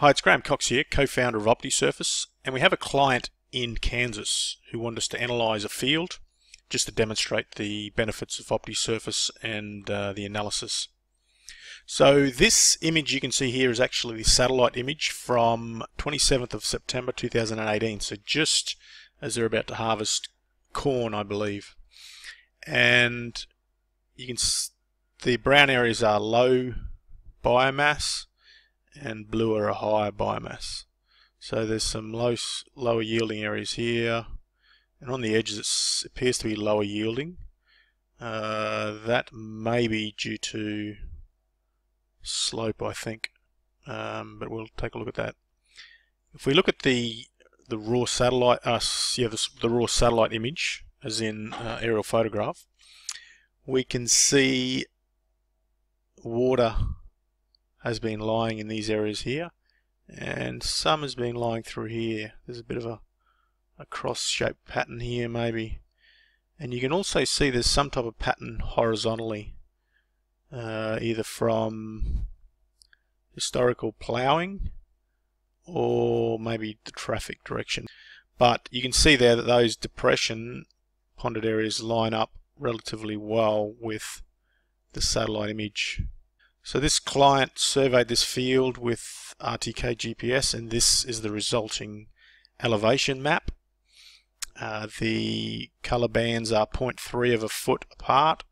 Hi, it's Graeme Cox here, co-founder of OptiSurface, and we have a client in Kansas who wanted us to analyze a field just to demonstrate the benefits of OptiSurface and uh, the analysis. So this image you can see here is actually the satellite image from 27th of September 2018, so just as they're about to harvest corn, I believe. And you can the brown areas are low biomass and blue are a higher biomass. So there's some low, lower yielding areas here, and on the edges it appears to be lower yielding. Uh, that may be due to slope, I think, um, but we'll take a look at that. If we look at the the raw satellite, uh, yeah, the, the raw satellite image, as in uh, aerial photograph, we can see water has been lying in these areas here and some has been lying through here. There's a bit of a, a cross-shaped pattern here maybe. And you can also see there's some type of pattern horizontally uh, either from historical ploughing or maybe the traffic direction. But you can see there that those depression ponded areas line up relatively well with the satellite image so this client surveyed this field with RTK GPS and this is the resulting elevation map. Uh, the color bands are 0.3 of a foot apart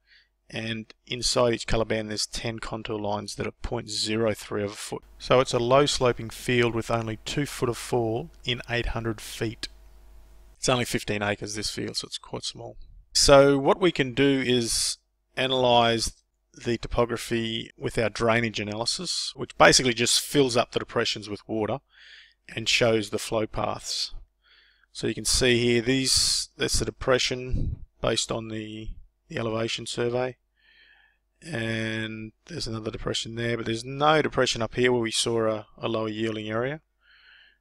and inside each color band there's 10 contour lines that are 0.03 of a foot. So it's a low sloping field with only 2 foot of fall in 800 feet. It's only 15 acres this field so it's quite small. So what we can do is analyze the topography with our drainage analysis, which basically just fills up the depressions with water and shows the flow paths. So you can see here, these that's the depression based on the, the elevation survey. And there's another depression there, but there's no depression up here where we saw a, a lower yielding area.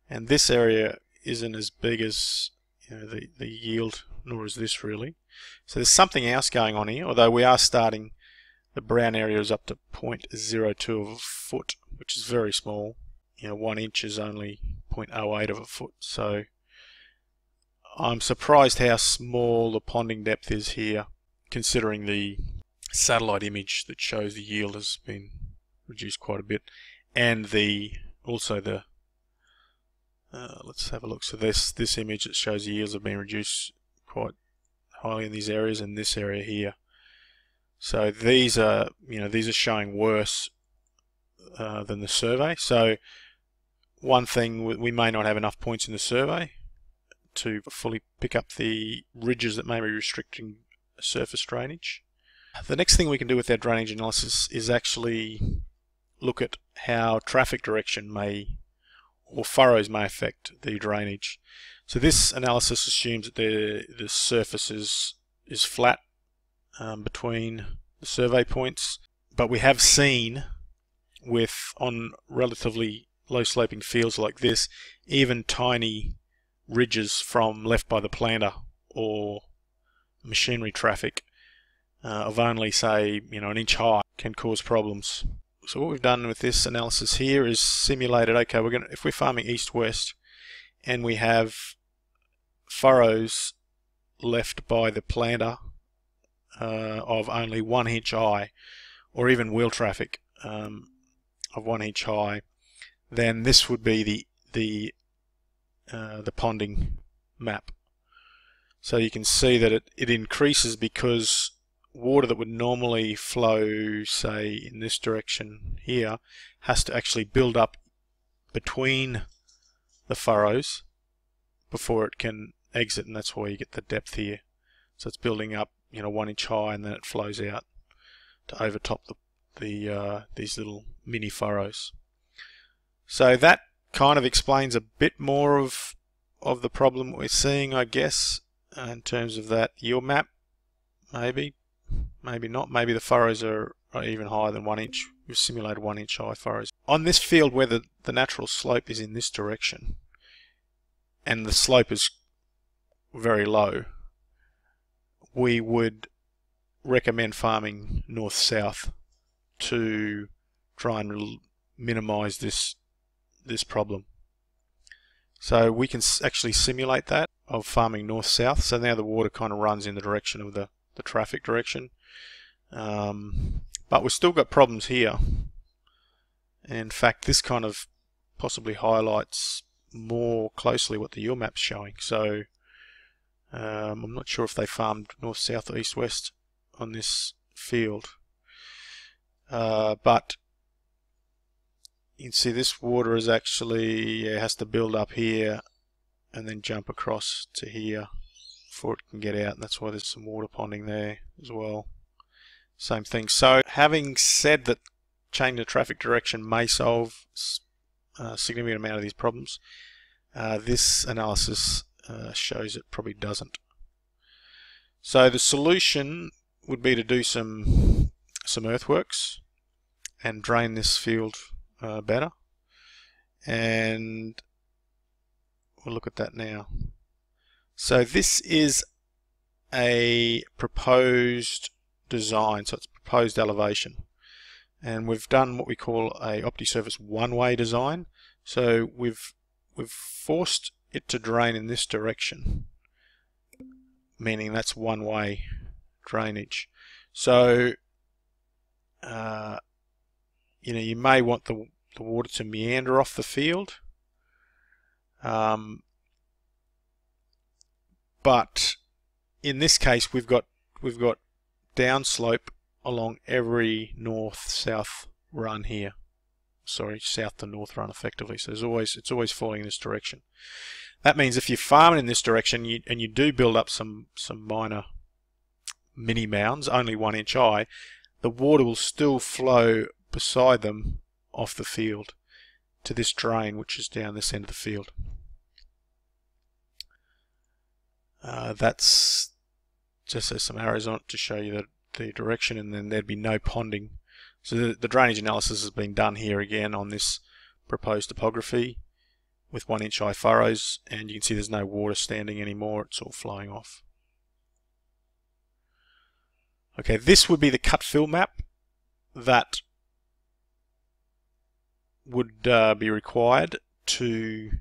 And this area isn't as big as you know, the, the yield, nor is this really. So there's something else going on here, although we are starting the brown area is up to 0.02 of a foot, which is very small. You know, one inch is only 0.08 of a foot. So I'm surprised how small the ponding depth is here, considering the satellite image that shows the yield has been reduced quite a bit, and the also the uh, let's have a look. So this this image that shows the yields have been reduced quite highly in these areas, and this area here so these are, you know, these are showing worse uh, than the survey. So one thing, we may not have enough points in the survey to fully pick up the ridges that may be restricting surface drainage. The next thing we can do with our drainage analysis is actually look at how traffic direction may or furrows may affect the drainage. So this analysis assumes that the, the surface is, is flat um, between the survey points. But we have seen with on relatively low sloping fields like this, even tiny ridges from left by the planter or machinery traffic uh, of only say you know an inch high can cause problems. So what we've done with this analysis here is simulated okay we're going if we're farming east west and we have furrows left by the planter uh, of only one inch high, or even wheel traffic um, of one inch high, then this would be the the uh, the ponding map. So you can see that it, it increases because water that would normally flow, say, in this direction here, has to actually build up between the furrows before it can exit, and that's why you get the depth here. So it's building up you know one inch high and then it flows out to overtop the, the uh, these little mini furrows. So that kind of explains a bit more of of the problem we're seeing, I guess, in terms of that yield map. Maybe, maybe not. Maybe the furrows are, are even higher than one inch. We've simulated one inch high furrows. On this field where the, the natural slope is in this direction, and the slope is very low, we would recommend farming north-south to try and minimize this this problem. So we can actually simulate that of farming north-south. So now the water kind of runs in the direction of the, the traffic direction. Um, but we've still got problems here. In fact, this kind of possibly highlights more closely what the yield map's showing. So um, I'm not sure if they farmed north, south, or east, west on this field. Uh, but you can see this water is actually yeah, has to build up here and then jump across to here before it can get out. And that's why there's some water ponding there as well. Same thing. So having said that changing the traffic direction may solve a significant amount of these problems uh, this analysis uh, shows it probably doesn't so the solution would be to do some some earthworks and drain this field uh, better. And we'll look at that now. So this is a proposed design, so it's proposed elevation. And we've done what we call a OptiSurface one-way design. So we've we've forced it to drain in this direction, meaning that's one-way drainage. So uh, you know, you may want the, the water to meander off the field. Um, but in this case, we've got we've got downslope along every north-south run here. Sorry, south to north run effectively. So there's always it's always falling in this direction. That means if you're farming in this direction you, and you do build up some some minor mini mounds, only one inch high, the water will still flow beside them off the field to this drain which is down this end of the field. Uh, that's just there's some arrows on it to show you the, the direction and then there'd be no ponding. So the, the drainage analysis has been done here again on this proposed topography with one inch high furrows and you can see there's no water standing anymore, it's all flowing off. Okay, this would be the cut fill map that would uh, be required to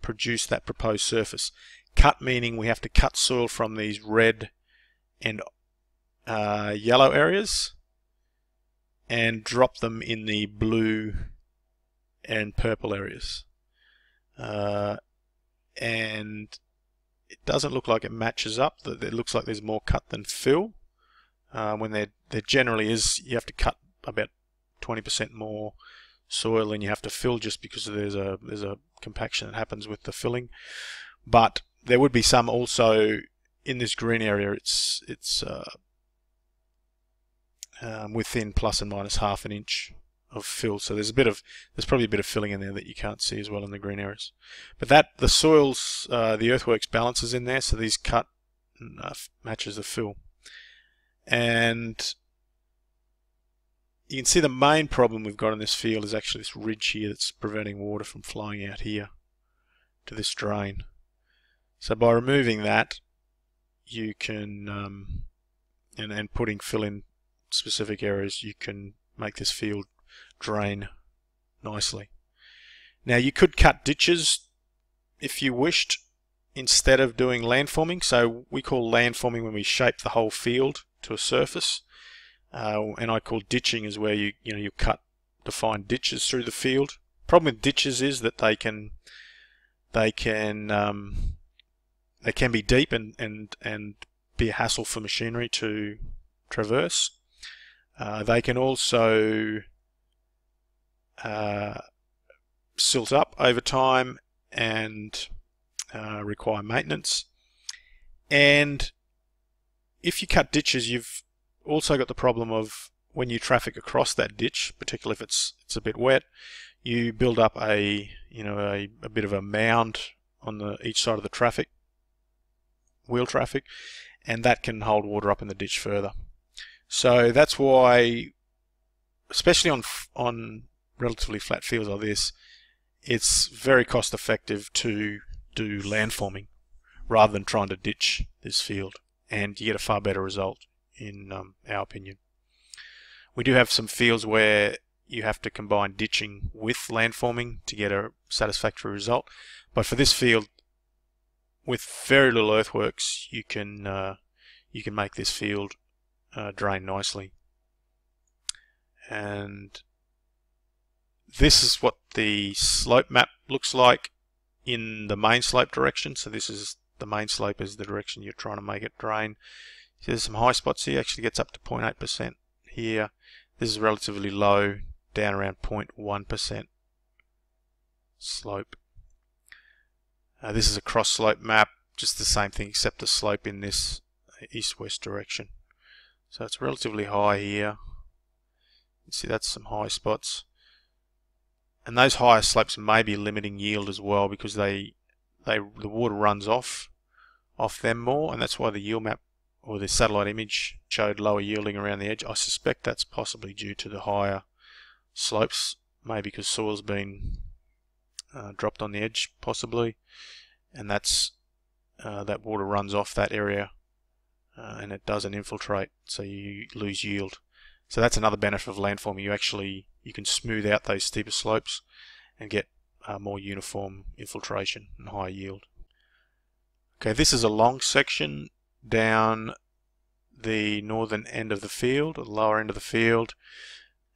produce that proposed surface. Cut meaning we have to cut soil from these red and uh, yellow areas and drop them in the blue and purple areas. Uh, and it doesn't look like it matches up. That it looks like there's more cut than fill. Uh, when there, there generally is, you have to cut about 20% more soil and you have to fill just because there's a there's a compaction that happens with the filling. But there would be some also in this green area. It's it's uh, um, within plus and minus half an inch of fill. So there's a bit of there's probably a bit of filling in there that you can't see as well in the green areas. But that the soils uh, the earthworks balances in there, so these cut uh, matches the fill. And you can see the main problem we've got in this field is actually this ridge here that's preventing water from flowing out here to this drain. So by removing that, you can, um, and, and putting fill in specific areas, you can make this field drain nicely. Now you could cut ditches if you wished instead of doing landforming. So we call landforming when we shape the whole field to a surface. Uh, and I call ditching is where you you know you cut define ditches through the field. Problem with ditches is that they can they can um, they can be deep and and and be a hassle for machinery to traverse. Uh, they can also uh, silt up over time and uh, require maintenance. And if you cut ditches, you've also got the problem of when you traffic across that ditch, particularly if it's it's a bit wet, you build up a you know a, a bit of a mound on the each side of the traffic, wheel traffic, and that can hold water up in the ditch further. So that's why, especially on on relatively flat fields like this, it's very cost effective to do landforming rather than trying to ditch this field, and you get a far better result in um, our opinion. We do have some fields where you have to combine ditching with landforming to get a satisfactory result. But for this field, with very little earthworks, you can uh, you can make this field uh, drain nicely. And this is what the slope map looks like in the main slope direction. So this is the main slope is the direction you're trying to make it drain. There's some high spots here, actually gets up to 0.8% here. This is relatively low, down around 0.1% slope. Uh, this is a cross slope map, just the same thing except the slope in this east-west direction. So it's relatively high here. You see that's some high spots. And those higher slopes may be limiting yield as well because they they the water runs off off them more. And that's why the yield map or the satellite image showed lower yielding around the edge. I suspect that's possibly due to the higher slopes, maybe because soil's been uh, dropped on the edge possibly. And that's uh, that water runs off that area uh, and it doesn't infiltrate so you lose yield so that's another benefit of landforming you actually you can smooth out those steeper slopes and get uh, more uniform infiltration and higher yield okay this is a long section down the northern end of the field the lower end of the field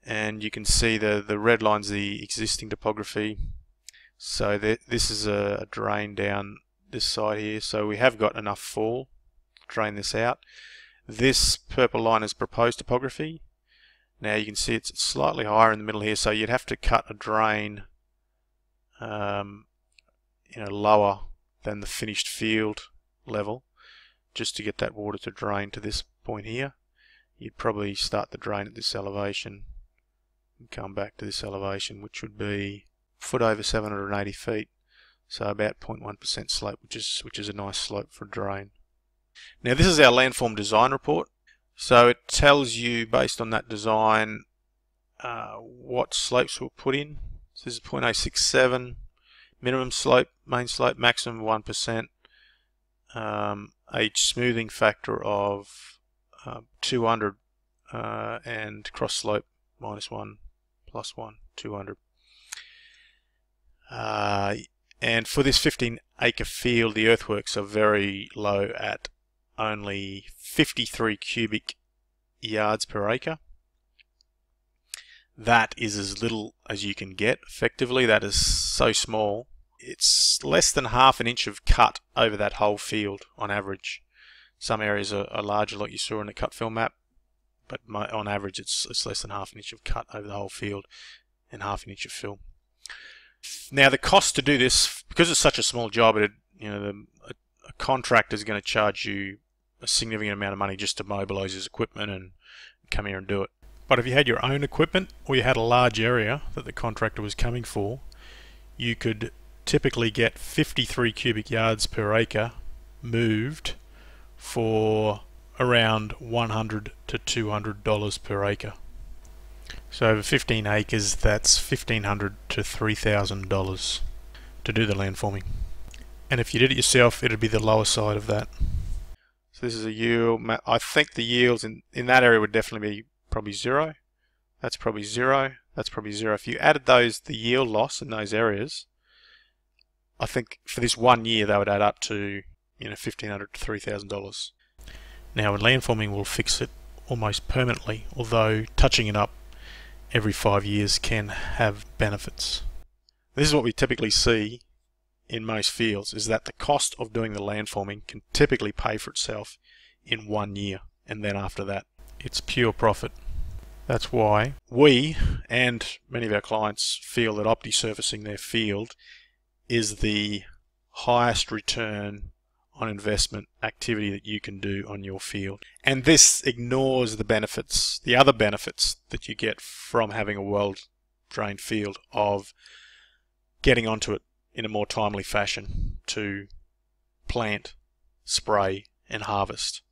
and you can see the the red lines the existing topography so this is a drain down this side here. So we have got enough fall to drain this out. This purple line is proposed topography. Now you can see it's slightly higher in the middle here, so you'd have to cut a drain um, you know, lower than the finished field level just to get that water to drain to this point here. You'd probably start the drain at this elevation and come back to this elevation, which would be foot over 780 feet, so about 0.1% slope, which is which is a nice slope for a drain. Now this is our landform design report. So it tells you based on that design uh, what slopes will put in. So this is 0.067, minimum slope, main slope, maximum 1%, um, smoothing factor of uh, 200 uh, and cross slope minus 1, plus 1, 200. Uh, and for this 15 acre field, the earthworks are very low at only 53 cubic yards per acre. That is as little as you can get effectively. That is so small. It's less than half an inch of cut over that whole field on average. Some areas are, are larger like you saw in the cut fill map, but my, on average it's, it's less than half an inch of cut over the whole field and half an inch of fill. Now the cost to do this, because it's such a small job, it you know the, a, a contractor is going to charge you a significant amount of money just to mobilize his equipment and come here and do it. But if you had your own equipment or you had a large area that the contractor was coming for, you could typically get 53 cubic yards per acre moved for around 100 to 200 dollars per acre. So over 15 acres, that's 1,500 to $3,000 to do the landforming. And if you did it yourself, it'd be the lower side of that. So this is a yield. I think the yields in, in that area would definitely be probably zero. That's probably zero. That's probably zero. If you added those, the yield loss in those areas, I think for this one year they would add up to you know 1,500 to $3,000. Now, in landforming will fix it almost permanently, although touching it up every five years can have benefits. This is what we typically see in most fields is that the cost of doing the landforming can typically pay for itself in one year and then after that it's pure profit. That's why we and many of our clients feel that opti-surfacing their field is the highest return on investment activity that you can do on your field. And this ignores the benefits, the other benefits that you get from having a well drained field of getting onto it in a more timely fashion to plant, spray and harvest.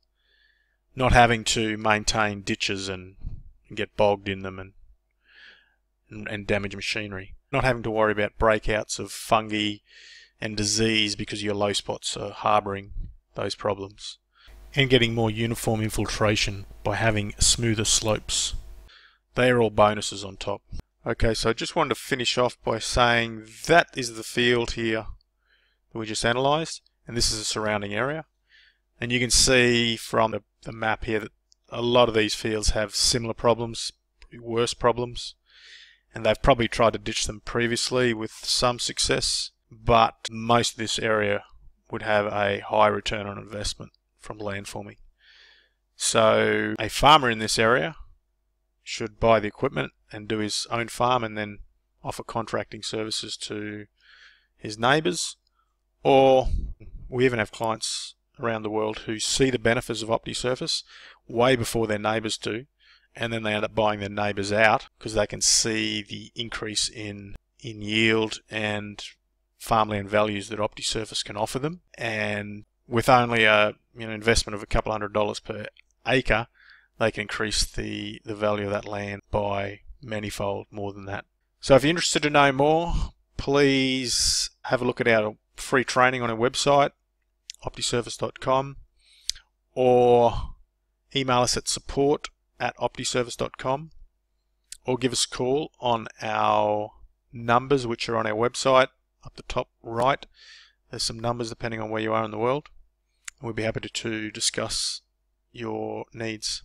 Not having to maintain ditches and, get bogged in them and, and, and damage machinery. Not having to worry about breakouts of fungi, and disease because your low spots are harboring those problems. And getting more uniform infiltration by having smoother slopes. They are all bonuses on top. Okay, so I just wanted to finish off by saying that is the field here that we just analysed, and this is the surrounding area. And you can see from the, the map here that a lot of these fields have similar problems, worse problems, and they've probably tried to ditch them previously with some success, but most of this area would have a high return on investment from landforming. So a farmer in this area should buy the equipment and do his own farm and then offer contracting services to his neighbours. Or we even have clients around the world who see the benefits of OptiSurface way before their neighbours do, and then they end up buying their neighbours out because they can see the increase in in yield and farmland values that OptiSurface can offer them. And with only a you know investment of a couple hundred dollars per acre, they can increase the, the value of that land by manifold more than that. So if you're interested to know more, please have a look at our free training on our website, optisurface.com, or email us at support at optisurface.com, or give us a call on our numbers which are on our website up the top right. There's some numbers depending on where you are in the world. We'd be happy to, to discuss your needs.